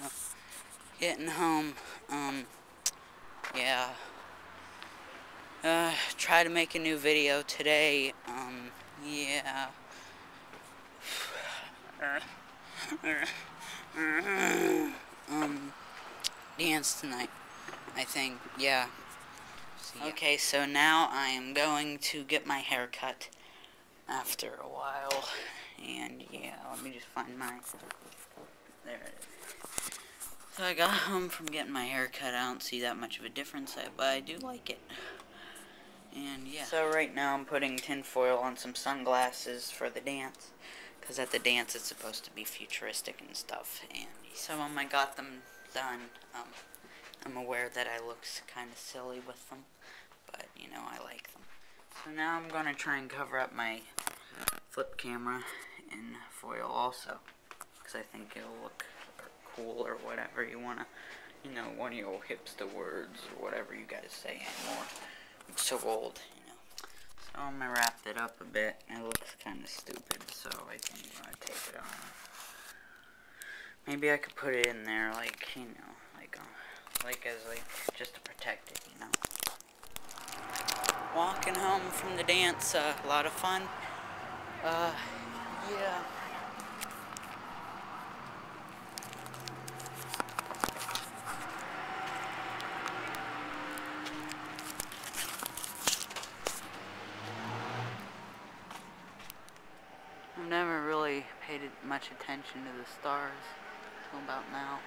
So, getting home, um, yeah. Uh, try to make a new video today, um, yeah. um, dance tonight, I think, yeah. So, yeah. Okay, so now I am going to get my hair cut after a while, and yeah, let me just find my, there it is. So I got home from getting my hair cut, I don't see that much of a difference, but I do like it. And yeah. So right now I'm putting tinfoil on some sunglasses for the dance. Because at the dance it's supposed to be futuristic and stuff. And so when I got them done, um, I'm aware that I look kind of silly with them. But, you know, I like them. So now I'm going to try and cover up my flip camera in foil also. Because I think it'll look cool or whatever you want to, you know, one of your hipster words or whatever you guys say anymore It's so old, you know. So I'm gonna wrap it up a bit. It looks kind of stupid, so I think I'm gonna take it off. Maybe I could put it in there, like, you know, like, uh, like as, like, just to protect it, you know. Walking home from the dance, uh, a lot of fun. Uh, yeah. I've never really paid much attention to the stars until about now.